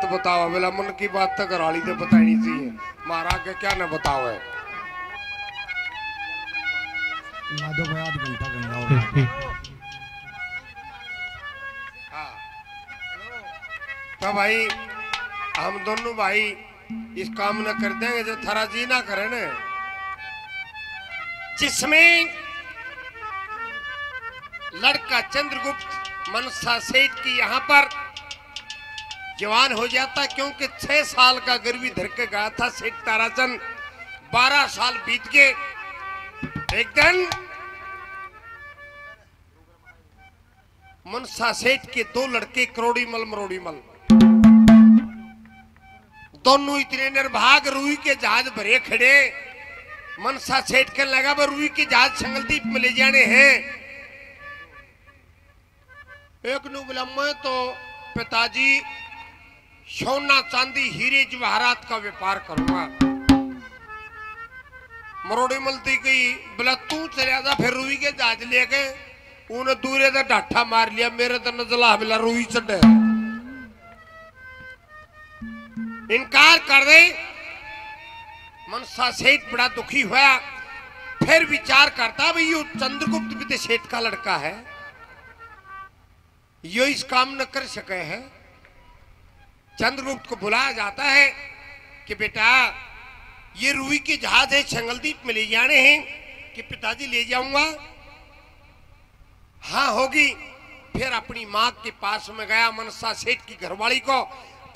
बात बताओ। बोला मन की बात तो घरवाली से बतानी चाहिए मारा के क्या न बताओ है? माधव भाई आध घंटा गंगा होगा हाँ। तो भाई हम दोनों भाई इस काम न कर देंगे जो थारा जी ना करे न। जिसमें लड़का चंद्रगुप्त मनसा सेठ की यहाँ पर जवान हो जाता क्योंकि छह साल का गर्वी धर के गया था सेठ ताराचंद। बारह साल बीत गए। एक दिन मनसा सेठ के दो लड़के करोड़ी मल मरोड़ी मल दोनों इतने निर्भाग, रूई के जहाज़ भरे खड़े। मनसा सेठ के लगा पर रूई के जहाज़ संगलदीप में ले जाने हैं। एक नु तो पिताजी सोना चांदी हीरे जवाहरात का व्यापार करूँगा। मरोड़ी मलती गई बोला तू चलिया जा फिर रूई के जहाज़ ले गए उन्हें दूरे से डाठा मार लिया, मेरे तो नजला बोला रूई चढ़े। इनकार कर दे। मनसा सेठ बड़ा दुखी हुआ फिर विचार करता भाई ये चंद्रगुप्त भी तो सेठ का लड़का है। यो इस काम न कर सके हैं। चंद्रगुप्त को बुलाया जाता है कि बेटा, ये रूई के जहाज़ है, छंगलदीप में ले जाने हैं कि पिताजी ले जाऊँगा। हाँ होगी, फिर अपनी माँ के पास में गया, मनसा सेठ की घरवाली को।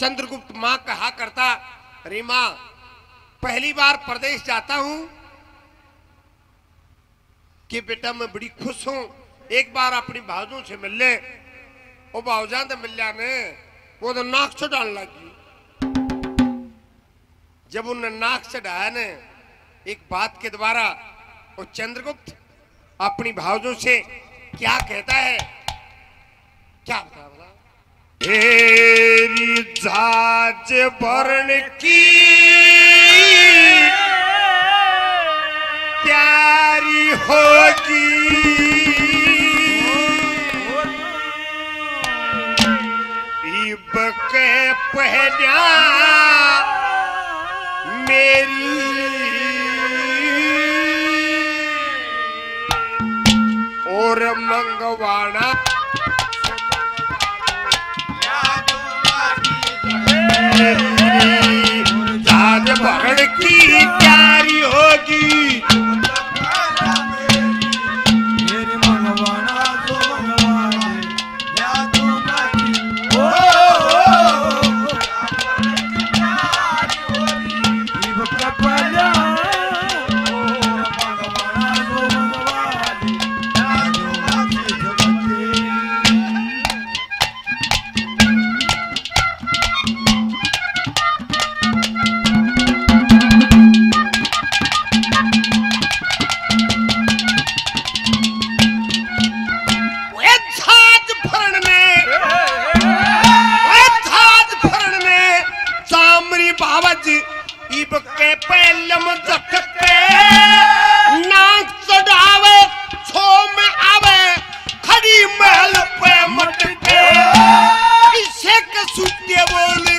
चंद्रगुप्त माँ कहा करता, अरे माँ, पहली बार प्रदेश जाता हूँ कि बेटा मैं बड़ी खुश हूँ। एक बार अपनी भाजों से मिल ले वो भावजा तो मिल जाने वो तो नाक चढ़ाने लगी। जब उन्हें नाक चढ़ाया ने, एक बात के द्वारा, वो चंद्रगुप्त अपनी भावजों से क्या कहता है? क्या बता बता तेरी जाज वर्ण की पहना मेरी। और मंगवाना। जान की प्यारी होगी। इब के के नाक चढ़ावे छो में आवे खड़ी महल पे मटके। इसे के सुते बोल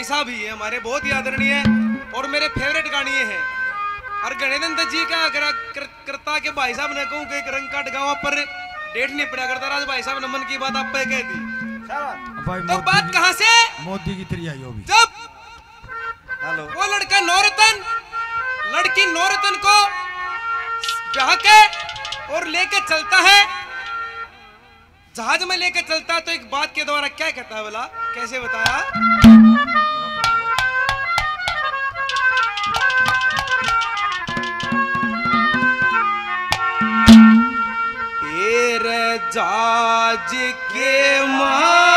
भाई साहब ही है हमारे बहुत ही आदरणीय है और मेरे फेवरेट गाणिए हैं। और गणेश जी का अगर कर, करता के भाई साहब ने कहूँ कि रंग काट गाँव पर डेट नहीं पड़ा करता राज भाई साहब ने मन की बात आप पे कह दी। भाई तो बात कहाँ से? मोदी की तरी आई होगी जब हेलो। वो लड़का नौरतन लड़की नौरतन को ब्याह के और लेके चलता है जहाज़ में लेके चलता है तो एक बात के द्वारा क्या कहता है बोला कैसे बताया? जाज के माँ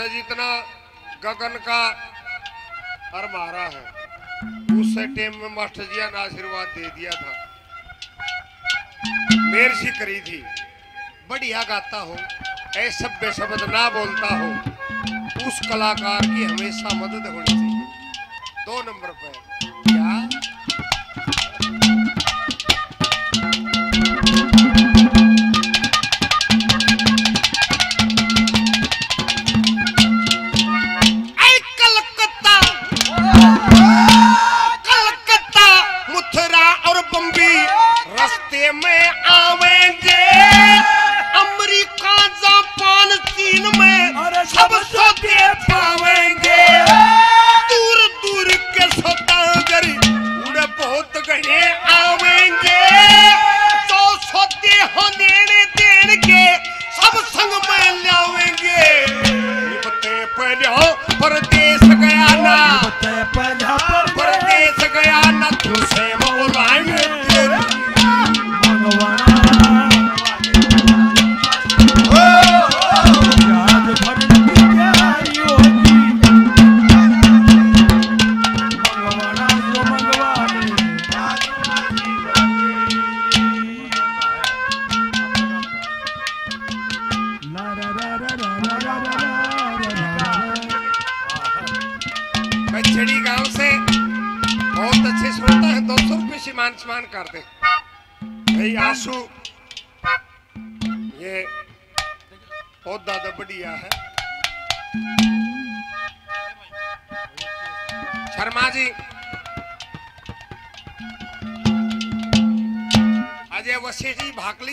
से जितना गगन का हर मारा है उससे टाइम में मास्टर जी ने आशीर्वाद दे दिया था। मेर सी करी थी। बढ़िया गाता हो, ऐसे सभ्य शब्द ना बोलता हो, उस कलाकार की हमेशा मदद होनी चाहिए। दो नंबर पे। जापान में सब सब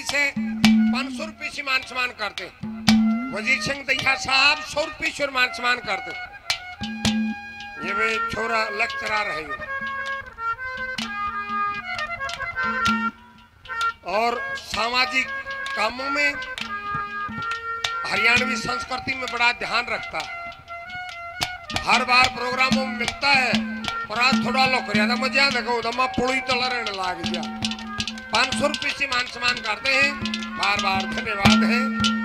से पाँच सौ रुपये से मान सम्मान करते। वज़ीर सिंह दैया साहब सौ रुपये से मान सम्मान करते। ये वे छोरा लक्चरा रहे और सामाजिक कामों में हरियाणवी संस्कृति में बड़ा ध्यान रखता हर बार प्रोग्रामों में मिलता है, पर आज थोड़ा लोग मज़ा देखो दमा पुड़ी तला रहने लाग गया। पाँच सौ रुपये से मान सम्मान करते हैं। बार बार धन्यवाद है।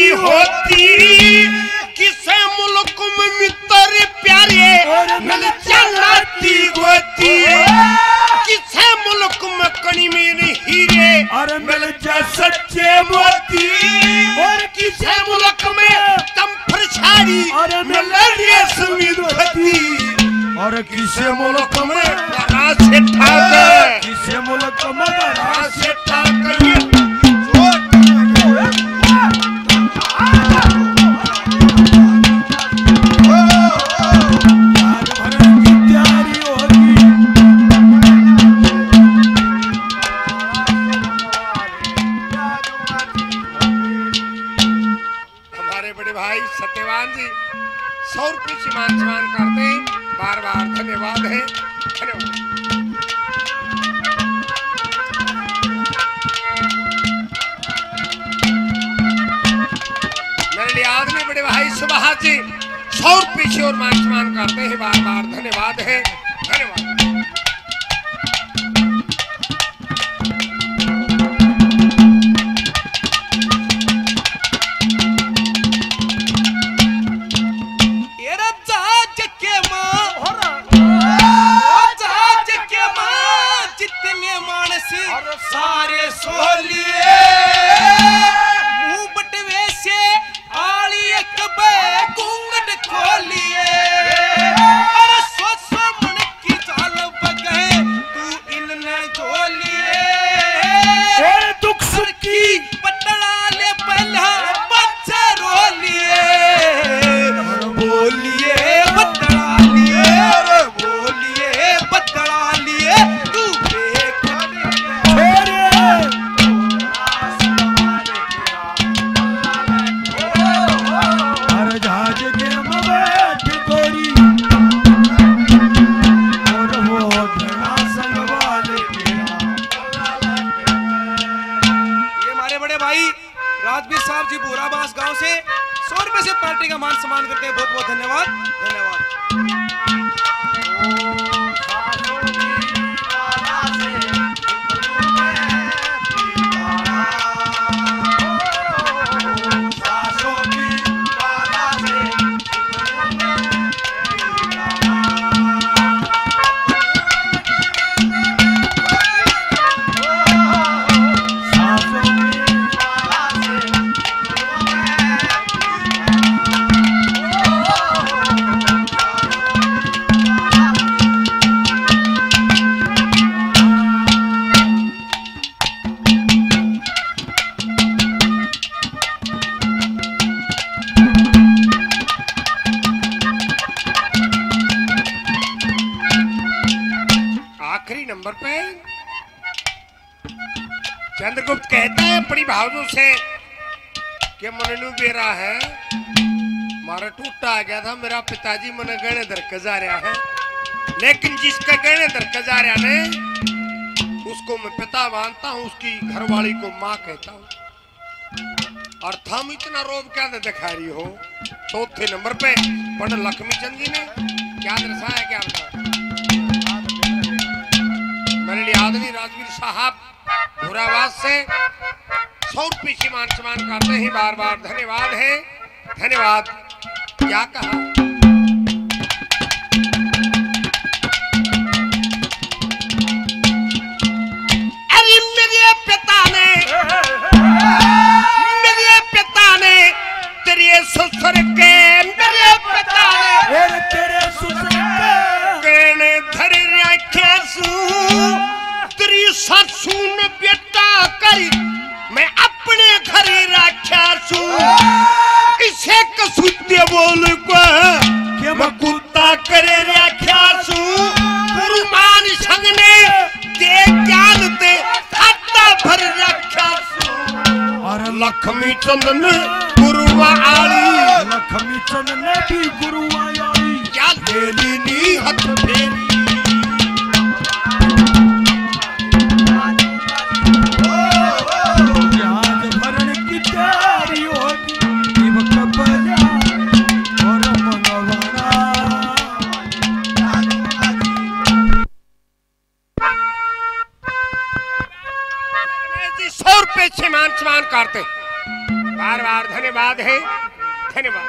की होती किसे मुल्क में मित्र प्यारे चलाती होती किसे मुल्क में कणी मेरे हीरे अरे मिल जा सच्चे मोती। और किसे मुल्क में तम फरछाड़ी अरे मिल रेशमी धोती। और किसे मुल्क में और कुछ मान सम्मान करते हैं। बार बार धन्यवाद है। धन्यवाद। याद में बड़े भाई सुबह जी सौ पीछे और मान सम्मान करते हैं। बार बार धन्यवाद है। धन्यवाद। नंबर पे। चंद्रगुप्त कहता है, अपनी भावों से कि मननु बेरा है, मारा टूटा आ गया था, मेरा पिताजी मन गहने दरक जा रहा है। लेकिन जिसका गहने दरक जा रहा ने, उसको मैं पिता मानता हूँ, उसकी घरवाली को माँ कहता हूँ। और थम इतना रोब क्या दिखा रही हो? चौथे नंबर पे पंडित लक्ष्मी चंद जी ने। क्या दर्शाया क्या बताया आदमी राजवीर साहब भूरावास से सौ रुपये की मान सम्मान करते हैं बार बार धन्यवाद है। धन्यवाद। क्या कहा? ससुर लक्ष्मी चंदन गुरुआ आली लक्ष्मी चंद ने भी गुरु आई। क्या फेली नी हथ की सम्मान करते। बार बार धन्यवाद है। धन्यवाद।